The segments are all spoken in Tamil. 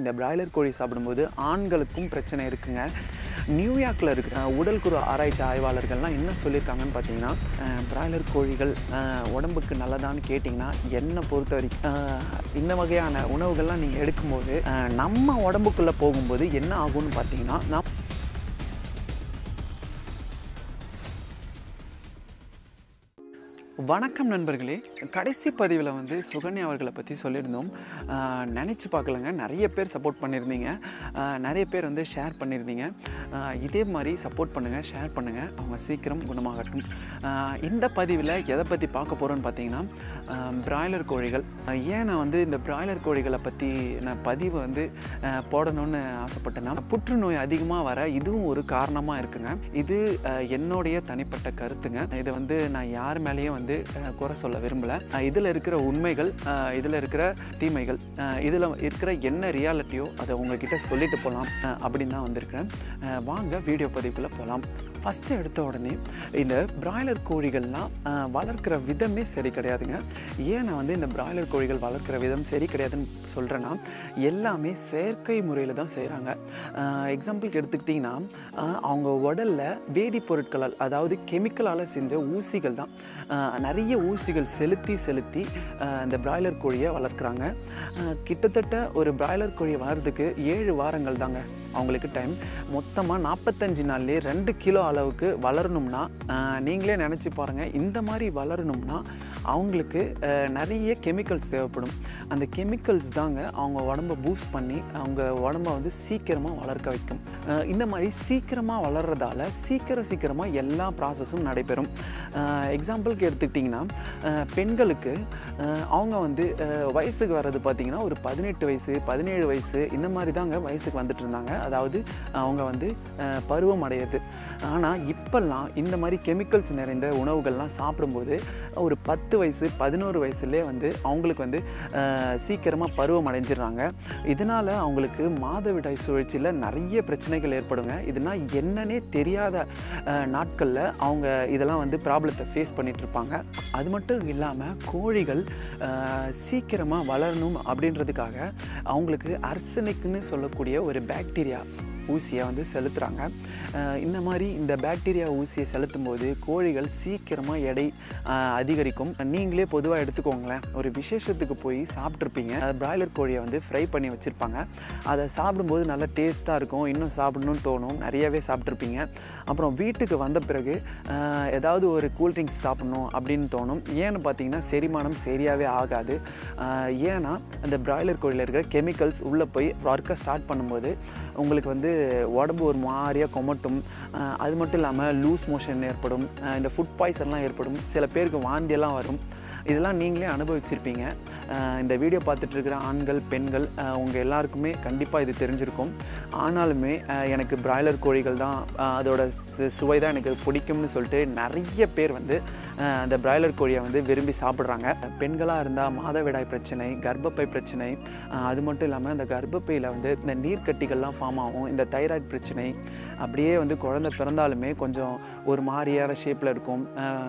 இந்த பிராய்லர் கோழி சாப்பிடும்போது ஆண்களுக்கும் பிரச்சனை இருக்குங்க. நியூயார்க்கில் இருக்கிற உடல் குறு ஆராய்ச்சி ஆய்வாளர்கள்லாம் என்ன சொல்லியிருக்காங்கன்னு பார்த்தீங்கன்னா பிராய்லர் கோழிகள் உடம்புக்கு நல்லதான்னு கேட்டிங்கன்னா என்னை பொறுத்த வரைக்கும் இந்த வகையான உணவுகள்லாம் நீங்கள் எடுக்கும்போது நம்ம உடம்புக்குள்ளே போகும்போது என்ன ஆகும்னு பார்த்தீங்கன்னா வணக்கம் நண்பர்களே. கடைசி பதிவில் வந்து சுகன்யா அவர்களை பற்றி சொல்லியிருந்தோம். நினச்சி பார்க்கலங்க. நிறைய பேர் சப்போர்ட் பண்ணியிருந்தீங்க. நிறைய பேர் வந்து ஷேர் பண்ணியிருந்தீங்க. இதே மாதிரி சப்போர்ட் பண்ணுங்கள் ஷேர் பண்ணுங்கள் அவங்க சீக்கிரம் குணமாகட்டும். இந்த பதிவில் எதை பற்றி பார்க்க போகிறோன்னு பார்த்தீங்கன்னா பிராய்லர் கோழிகள். ஏன் நான் வந்து இந்த பிராய்லர் கோழிகளை பற்றி நான் பதிவு வந்து போடணும்னு ஆசைப்பட்டேன்னா புற்றுநோய் அதிகமாக வர இதுவும் ஒரு காரணமாக இருக்குங்க. இது என்னுடைய தனிப்பட்ட கருத்துங்க. இதை வந்து நான் யார் மேலேயும் வந்து வந்து குறை சொல்ல விரும்பலை. இதில் இருக்கிற உண்மைகள் இதில் இருக்கிற தீமைகள் இதில் இருக்கிற என்ன ரியாலிட்டியோ அதை உங்ககிட்ட சொல்லிட்டு போகலாம் அப்படின்னு தான் வந்திருக்கிறேன். வாங்க வீடியோ பதிவுக்குள்ளே போகலாம் ஃபஸ்ட்டு எடுத்த உடனே இந்த பிராய்லர் கோழிகள்லாம் வளர்க்குற விதமே சரி கிடையாதுங்க. ஏன் நான் வந்து இந்த பிராய்லர் கோழிகள் வளர்க்குற விதம் சரி கிடையாதுன்னு சொல்கிறேன்னா எல்லாமே செயற்கை முறையில் தான் செய்கிறாங்க எக்ஸாம்பிளுக்கு எடுத்துக்கிட்டிங்கன்னா அவங்க உடலில் வேதிப்பொருட்களால் அதாவது கெமிக்கலால் செஞ்ச ஊசிகள் தான். நிறைய ஊசிகள் செலுத்தி செலுத்தி இந்த பிராய்லர் கோழியை வளர்க்குறாங்க. கிட்டத்தட்ட ஒரு பிராய்லர் கோழி வளர்றதுக்கு ஏழு வாரங்கள் தாங்க அவங்களுக்கு டைம் மொத்தமாக நாற்பத்தஞ்சு நாள்லேயே ரெண்டு கிலோ அளவுக்கு வளரணும்னா நீங்களே நினச்சி பாருங்கள் இந்த மாதிரி வளரணும்னா அவங்களுக்கு நிறைய கெமிக்கல்ஸ் தேவைப்படும். அந்த கெமிக்கல்ஸ் தாங்க அவங்க உடம்ப பூஸ்ட் பண்ணி அவங்க உடம்ப வந்து சீக்கிரமாக வளர்க்க வைக்கும். இந்த மாதிரி சீக்கிரமாக வளர்றதால சீக்கிரம் சீக்கிரமாக எல்லா ப்ராசஸும் நடைபெறும். எக்ஸாம்பிளுக்கு எடுத்துக்கிட்டிங்கன்னா பெண்களுக்கு அவங்க வந்து வயசுக்கு வர்றது பார்த்திங்கன்னா ஒரு பதினெட்டு வயசு பதினேழு வயசு இந்த மாதிரி தாங்க வயசுக்கு வந்துட்டு இருந்தாங்க. அதாவது அவங்க வந்து பருவம் அடையிறது. ஆனால் ஆனால் இப்போல்லாம் இந்த மாதிரி கெமிக்கல்ஸ் நிறைந்த உணவுகள்லாம் சாப்பிடும்போது ஒரு பத்து வயசு பதினோரு வயசுலேயே வந்து அவங்களுக்கு வந்து சீக்கிரமாக பருவம் அடைஞ்சிடுறாங்க. இதனால் அவங்களுக்கு மாதவிடாய் சுழற்சியில் நிறைய பிரச்சனைகள் ஏற்படுங்க. இதனால் என்னன்னே தெரியாத நாட்களில் அவங்க இதெல்லாம் வந்து ப்ராப்ளத்தை ஃபேஸ் பண்ணிகிட்ருப்பாங்க இருப்பாங்க. அது மட்டும் இல்லாமல் கோழிகள் சீக்கிரமாக வளரணும் அப்படின்றதுக்காக அவங்களுக்கு அர்சனிக்னு சொல்லக்கூடிய ஒரு பாக்டீரியா ஊசியை வந்து செலுத்துகிறாங்க இந்த மாதிரி இந்த பாக்டீரியா ஊசியை செலுத்தும் போது கோழிகள் சீக்கிரமாக எடை அதிகரிக்கும். நீங்களே பொதுவாக எடுத்துக்கோங்களேன். ஒரு விசேஷத்துக்கு போய் சாப்பிட்ருப்பீங்க பிராய்லர் கோழியை வந்து ஃப்ரை பண்ணி வச்சுருப்பாங்க. அதை சாப்பிடும்போது நல்லா டேஸ்ட்டாக இருக்கும். இன்னும் சாப்பிடணும்னு தோணும். நிறையவே சாப்பிட்ருப்பீங்க அப்புறம் வீட்டுக்கு வந்த பிறகு ஏதாவது ஒரு கூல்ட்ரிங்க்ஸ் சாப்பிடணும் அப்படின்னு தோணும். ஏன்னு பார்த்தீங்கன்னா செரிமானம் சரியாகவே ஆகாது. ஏன்னா அந்த பிராய்லர் கோழியில் இருக்கிற கெமிக்கல்ஸ் உள்ளே போய் ஒர்க்கை ஸ்டார்ட் பண்ணும்போது உங்களுக்கு வந்து உடம்பு ஒரு மாதிரியாக கொமட்டும். அது மட்டும் இல்லாமல் லூஸ் மோஷன் ஏற்படும். இந்த ஃபுட் பாய்சன்லாம் ஏற்படும். சில பேருக்கு வாந்தியெல்லாம் வரும். இதெல்லாம் நீங்களே அனுபவிச்சிருப்பீங்க. இந்த வீடியோ பார்த்துட்டு இருக்கிற ஆண்கள் பெண்கள் உங்கள் எல்லாருக்குமே கண்டிப்பாக இது தெரிஞ்சிருக்கும். ஆனாலுமே எனக்கு பிராய்லர் கோழிகள் தான் அதோட சு- சுவை தான் எனக்கு பிடிக்கும்னு சொல்லிட்டு நிறைய பேர் வந்து அந்த பிராய்லர் கோழியை வந்து விரும்பி சாப்பிட்றாங்க. பெண்களாக இருந்தால் மாதவிடாய் பிரச்சனை கர்ப்பப்பை பிரச்சனை அது மட்டும் இல்லாமல் இந்த கர்ப்பப்பையில் வந்து இந்த நீர்க்கட்டிகள்லாம் ஃபார்ம் ஆகும் இந்த தைராய்டு பிரச்சனை. அப்படியே வந்து குழந்தை பிறந்தாலுமே கொஞ்சம் ஒரு மாதிரியான ஷேப்பில் இருக்கும்.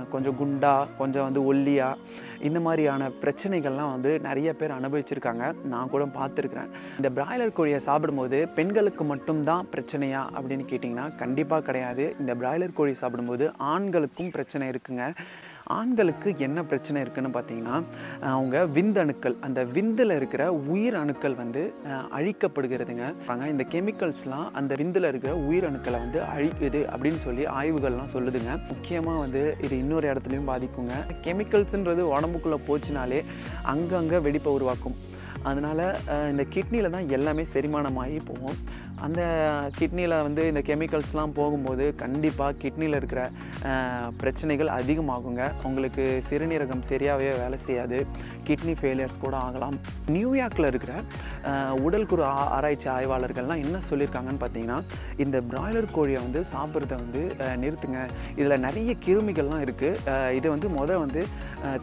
கொஞ்சம் குண்டா கொஞ்சம் வந்து ஒல்லியாக இந்த மாதிரியான பிரச்சனைகள்லாம் வந்து நிறைய பேர் அனுபவிச்சிருக்காங்க. நான் கூட பார்த்துருக்குறேன். இந்த பிராய்லர் கோழியை சாப்பிடும்போது பெண்களுக்கு மட்டும்தான் பிரச்சனையா அப்படின்னு கேட்டிங்கன்னா கண்டிப்பாக கிடையாது. இந்த பிராய்லர் கோழி சாப்பிடும்போது ஆண்களுக்கும் பிரச்சனை இருக்குங்க. ஆண்களுக்கு என்ன பிரச்சனை இருக்குன்னு பார்த்தீங்கன்னா அவங்க விந்தணுக்கள் அந்த விந்தில் இருக்கிற உயிர் அணுக்கள் வந்து அழிக்கப்படுகிறதுங்க. இந்த கெமிக்கல்ஸ்லாம் அந்த விந்தில் இருக்கிற உயிர் அணுக்களை வந்து அழிக்குது அப்படின்னு சொல்லி ஆய்வுகள்லாம் சொல்லுதுங்க. முக்கியமாக வந்து இது இன்னொரு இடத்துலையும் பாதிக்குங்க. கெமிக்கல்ஸுன்றது உடம்புக்குள்ளே போச்சுனாலே அங்கங்கே வெடிப்பை உருவாக்கும். அதனால் இந்த கிட்னியில் தான் எல்லாமே செரிமானமாகி போகும். அந்த கிட்னியில் வந்து இந்த கெமிக்கல்ஸ்லாம் போகும்போது கண்டிப்பாக கிட்னியில் இருக்கிற பிரச்சனைகள் அதிகமாகுங்க. உங்களுக்கு சிறுநீரகம் சரியாகவே வேலை செய்யாது. கிட்னி ஃபெயிலியர்ஸ் கூட ஆகலாம். நியூயார்க்கில் இருக்கிற உடல் குறு ஆ- ஆராய்ச்சி ஆய்வாளர்கள்லாம் என்ன சொல்லியிருக்காங்கன்னு பார்த்தீங்கன்னா இந்த பிராய்லர் கோழியை வந்து சாப்பிட்றத வந்து நிறுத்துங்க. இதில் நிறைய கிருமிகள்லாம் இருக்குது இது வந்து முத வந்து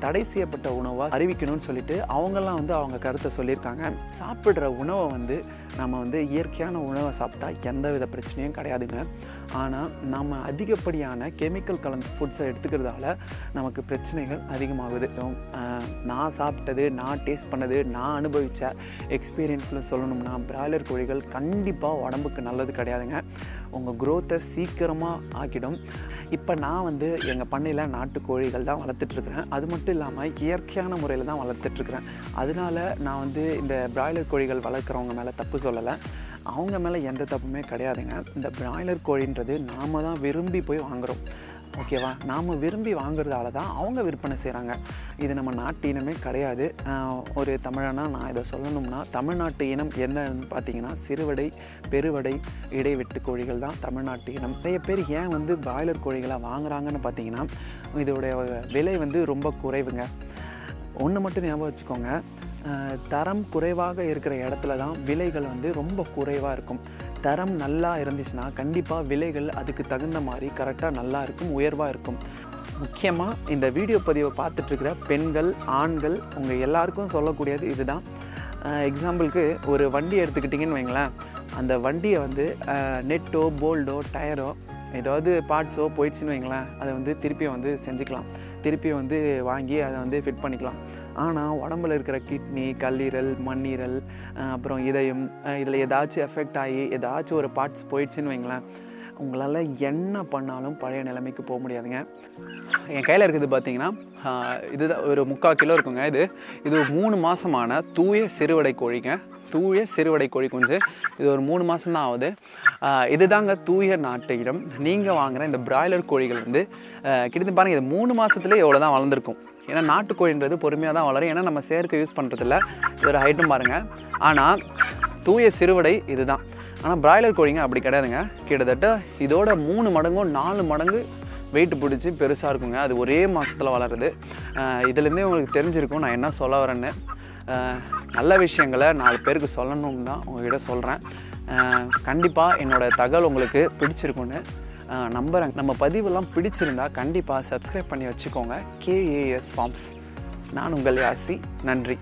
தடை செய்யப்பட்ட உணவாக அறிவிக்கணும்னு சொல்லிட்டு அவங்கெல்லாம் வந்து அவங்க கருத்தை சொல்லியிருக்காங்க. சாப்பிட்ற உணவை வந்து நம்ம வந்து இயற்கையான உணவை சாப்பிட்டா எந்த வித பிரச்சனையும் கிடையாதுங்க. ஆனால் நம்ம அதிகப்படியான கெமிக்கல் கலந்த ஃபுட்ஸை எடுத்துக்கிறதால நமக்கு பிரச்சனைகள் அதிகமாகுது. நான் சாப்பிட்டது நான் டேஸ்ட் பண்ணது நான் அனுபவித்த எக்ஸ்பீரியன்ஸில் சொல்லணும்னா பிராய்லர் கோழிகள் கண்டிப்பாக உடம்புக்கு நல்லது கிடையாதுங்க. உங்கள் குரோத்தை சீக்கிரமாக ஆக்கிடும். இப்போ நான் வந்து எங்கள் பண்ணையில் நாட்டு கோழிகள் தான் வளர்த்துட்ருக்குறேன் அது மட்டும் இல்லாமல் இயற்கையான முறையில் தான் வளர்த்துட்ருக்குறேன் அதனால நான் வந்து இந்த பிராய்லர் கோழிகள் வளர்க்குறவங்க மேலே தப்பு சொல்லலை. அவங்க மேலே எந்த தப்புமே கிடையாதுங்க. இந்த பிராய்லர் அப்படின்றது நாம தான் விரும்பி போய் வாங்குகிறோம் ஓகேவா? நாம் விரும்பி வாங்குறதால தான் அவங்க விற்பனை செய்கிறாங்க இது நம்ம நாட்டு இனமே கிடையாது. ஒரு தமிழனா நான் இதை சொல்லணும்னா தமிழ்நாட்டு இனம் என்னன்னு பார்த்தீங்கன்னா சிறுவடை பெருவடை இடைவெட்டு கோழிகள் தான் தமிழ்நாட்டு இனம். நிறைய பேர் ஏன் வந்து பிராய்லர் கோழிகளை வாங்குறாங்கன்னு பார்த்தீங்கன்னா இதோடைய விலை வந்து ரொம்ப குறைவுங்க. ஒன்று மட்டும் ஞாபகம் வச்சுக்கோங்க. தரம் குறைவாக இருக்கிற இடத்துல தான் விலைகள் வந்து ரொம்ப குறைவாக இருக்கும். தரம் நல்லா இருந்துச்சுன்னா கண்டிப்பாக விலைகள் அதுக்கு தகுந்த மாதிரி கரெக்டாக நல்லா இருக்கும் உயர்வாக இருக்கும். முக்கியமாக இந்த வீடியோ பதிவை பார்த்துட்ருக்கிற பெண்கள் ஆண்கள் உங்கள் எல்லாருக்கும் சொல்லக்கூடியது இதுதான். எக்ஸாம்பிளுக்கு ஒரு வண்டி எடுத்துக்கிட்டிங்கன்னு வைங்களேன். அந்த வண்டியை வந்து நெட்டோ போல்டோ டயரோ ஏதாவது பார்ட்ஸோ போயிடுச்சுன்னு வைங்களேன். அதை வந்து திருப்பியும் வந்து செஞ்சுக்கலாம். திருப்பி வந்து வாங்கி அதை வந்து ஃபிட் பண்ணிக்கலாம். ஆனால் உடம்புல இருக்கிற கிட்னி கல்லீரல் மண்ணீரல் அப்புறம் இதயம் இதில் ஏதாச்சும் எஃபெக்ட் ஆகி ஏதாச்சும் ஒரு பார்ட்ஸ் போயிடுச்சுன்னு வைங்களேன் உங்களால் என்ன பண்ணாலும் பழைய நிலைமைக்கு போக முடியாதுங்க. என் கையில் இருக்குது பார்த்தீங்கன்னா இதுதான் ஒரு முக்கால் கிலோ இருக்குங்க இது. இது மூணு மாதமான தூய சிறுவடை கோழிங்க. தூய சிறுவடை கோழி குஞ்சு. இது ஒரு மூணு மாதம் தான் ஆகுது. இதுதாங்க தூய நாட்டு இடம். நீங்கள் வாங்குகிற இந்த பிராய்லர் கோழிகள் வந்து கிட்டத்தட்ட பாருங்கள் இது மூணு மாதத்துலேயே எவ்வளோ தான் வளர்ந்துருக்கும். ஏன்னா நாட்டுக்கோழின்றது பொறுமையாக தான் வளரும். ஏன்னா நம்ம செயற்கை யூஸ் பண்ணுறதில்ல ஒரு ஹைட்டும் பாருங்கள் ஆனால் தூய சிறுவடை இதுதான். ஆனால் பிராய்லர் கோழிங்க அப்படி கிடையாதுங்க. கிட்டத்தட்ட இதோட மூணு மடங்கும் நாலு மடங்கு வெயிட் பிடிச்சி பெருசாக இருக்குங்க. அது ஒரே மாதத்தில் வளருது. இதுலேருந்தே உங்களுக்கு தெரிஞ்சிருக்கும் நான் என்ன சொல்ல வரேன்னு. நல்ல விஷயங்களை நாலு பேருக்கு சொல்லணும்னு தான் உங்ககிட்ட சொல்கிறேன் கண்டிப்பாக என்னோடய தகவல் உங்களுக்கு பிடிச்சிருக்குன்னு நம்புகிறேன் நம்ம பதிவெல்லாம் பிடிச்சிருந்தா கண்டிப்பாக சப்ஸ்கிரைப் பண்ணி வச்சுக்கோங்க. கேஏஎஸ் ஃபார்ம்ஸ் நான் உங்கள் யாசி. நன்றி.